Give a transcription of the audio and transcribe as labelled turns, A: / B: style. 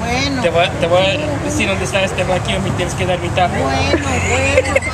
A: Bueno.
B: Te voy, a, te voy a decir dónde está este vaquillo, me tienes que dar mitad.
A: Bueno, bueno.